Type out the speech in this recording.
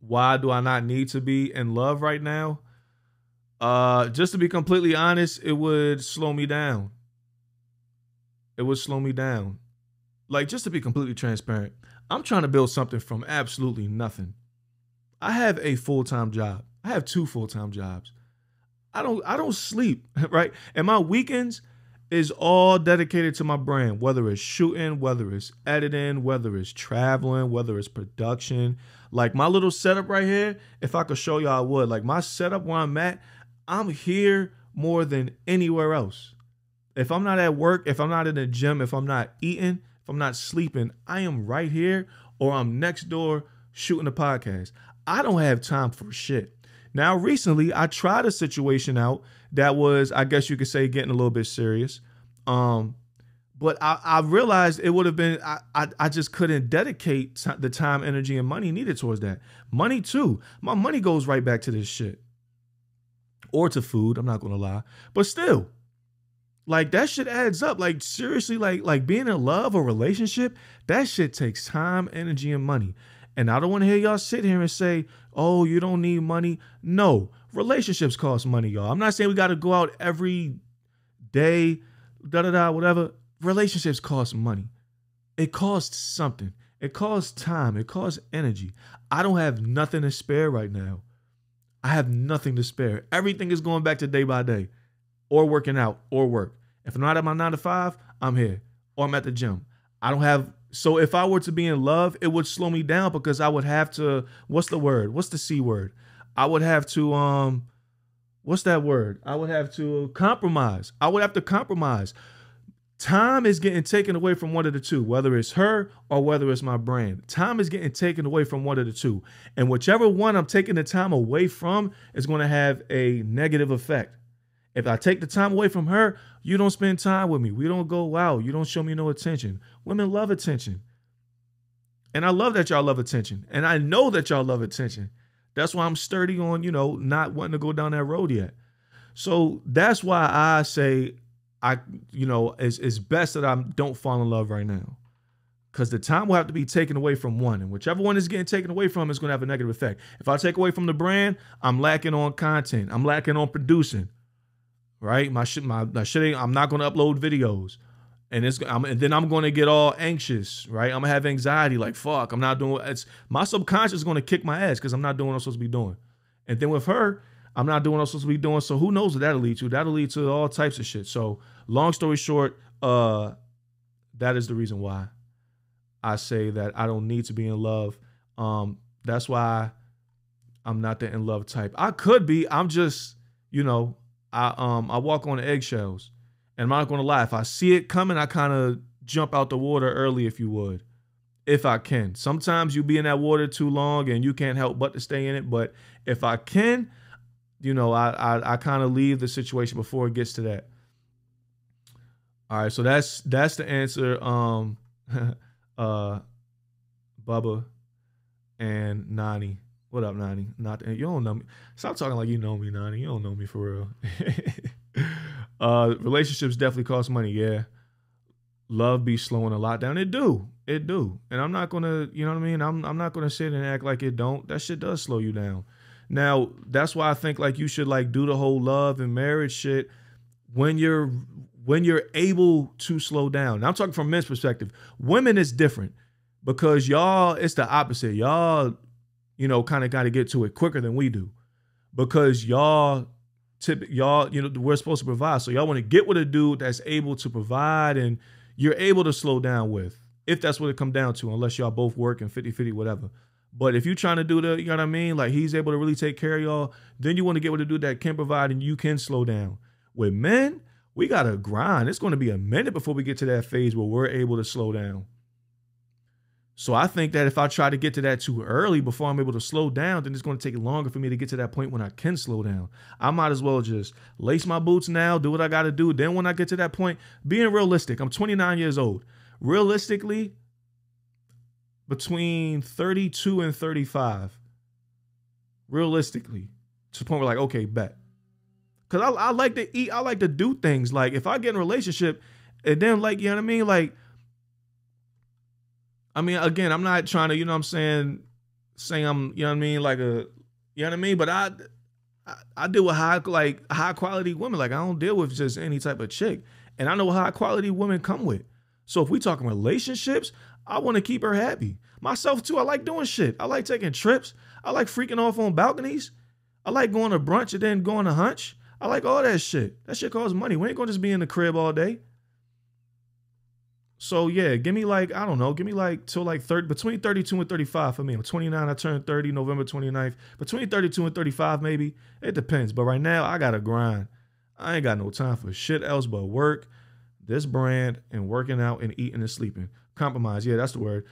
why do I not need to be in love right now? Uh, just to be completely honest, it would slow me down. It would slow me down. Like, just to be completely transparent, I'm trying to build something from absolutely nothing. I have a full time job. I have two full time jobs. I don't I don't sleep, right? And my weekends is all dedicated to my brand, whether it's shooting, whether it's editing, whether it's traveling, whether it's production. Like my little setup right here, if I could show you, I would. Like my setup where I'm at, I'm here more than anywhere else. If I'm not at work, if I'm not in the gym, if I'm not eating, if I'm not sleeping, I am right here or I'm next door shooting a podcast. I don't have time for shit. Now, recently, I tried a situation out that was, I guess you could say, getting a little bit serious. Um, but I, I realized it would have been, I, I, I just couldn't dedicate the time, energy, and money needed towards that. Money, too. My money goes right back to this shit or to food. I'm not to lie. But still, like that shit adds up. Like seriously, like like being in love or relationship, that shit takes time, energy, and money. And I don't want to hear y'all sit here and say, oh, you don't need money. No, relationships cost money, y'all. I'm not saying we got to go out every day, da da da, whatever. Relationships cost money. It costs something. It costs time. It costs energy. I don't have nothing to spare right now. I have nothing to spare. Everything is going back to Dai By Dai, or working out, or work. If I'm not at my nine to five, I'm here, or I'm at the gym. I don't have so if I were to be in love, it would slow me down because I would have to what's the word? What's the C word? I would have to um what's that word? I would have to compromise. I would have to compromise. Time is getting taken away from one of the two, whether it's her or whether it's my brand. Time is getting taken away from one of the two. And whichever one I'm taking the time away from is going to have a negative effect. If I take the time away from her, you don't spend time with me. We don't go out. You don't show me no attention. Women love attention. And I love that y'all love attention. And I know that y'all love attention. That's why I'm sturdy on, you know, not wanting to go down that road yet. So that's why I say I, you know, it's, it's best that I don't fall in love right now. Because the time will have to be taken away from one. And whichever one is getting taken away from is going to have a negative effect. If I take away from the brand, I'm lacking on content. I'm lacking on producing right? My shit, my, my shit I'm not gonna upload videos. And it's I'm, and then I'm gonna get all anxious, right? I'm gonna have anxiety, like fuck, I'm not doing it's my subconscious is gonna kick my ass because I'm not doing what I'm supposed to be doing. And then with her, I'm not doing what I'm supposed to be doing. So who knows what that'll lead to? That'll lead to all types of shit. So long story short, uh that is the reason why I say that I don't need to be in love. Um, that's why I'm not the in love type. I could be. I'm just, you know, I um I walk on eggshells. And I'm not gonna lie, if I see it coming, I kind of jump out the water early, if you would, if I can. Sometimes you be in that water too long and you can't help but to stay in it. But if I can, you know, I I, I kind of leave the situation before it gets to that. All right, so that's that's the answer. Um, uh, Bubba and Nani. What up, Nani? Not you don't know me. Stop talking like you know me, Nani. You don't know me for real. uh, relationships definitely cost money. Yeah, love be slowing a lot down. It do, it do. And I'm not gonna, you know what I mean. I'm I'm not gonna sit and act like it don't. That shit does slow you down. Now that's why I think like you should like do the whole love and marriage shit when you're when you're able to slow down. Now I'm talking from men's perspective. Women is different because y'all it's the opposite. Y'all you know, kind of got to get to it quicker than we do because y'all tip y'all, you know, we're supposed to provide. So y'all want to get with a dude that's able to provide and you're able to slow down with, if that's what it come down to, unless y'all both working 50-50, whatever. But if you're trying to do the, you know what I mean? Like he's able to really take care of y'all, then you want to get with a dude that can provide and you can slow down. With men, we gotta grind. It's gonna be a minute before we get to that phase where we're able to slow down. So I think that if I try to get to that too early before I'm able to slow down, then it's going to take longer for me to get to that point when I can slow down. I might as well just lace my boots now, do what I got to do. Then when I get to that point, being realistic, I'm 29 years old. Realistically, between 32 and 35, realistically, to the point where like, okay, bet. Cause I, I like to eat, I like to do things. Like if I get in a relationship and then like, you know what I mean? Like I mean, again, I'm not trying to, you know what I'm saying, saying I'm, you know what I mean, like a, you know what I mean. But I, I, I deal with high like high quality women. Like I don't deal with just any type of chick, and I know high quality women come with. So if we talking relationships, I want to keep her happy. Myself too. I like doing shit. I like taking trips. I like freaking off on balconies. I like going to brunch and then going to hunch. I like all that shit. That shit costs money. We ain't gonna just be in the crib all day. So yeah, give me like, I don't know, give me like till like 30, between 32 and 35 for me. I'm 29, I turned 30 November 29th. Between 32 and 35, maybe. It depends. But right now, I gotta grind. I ain't got no time for shit else but work, this brand, and working out and eating and sleeping. Compromise, yeah, that's the word.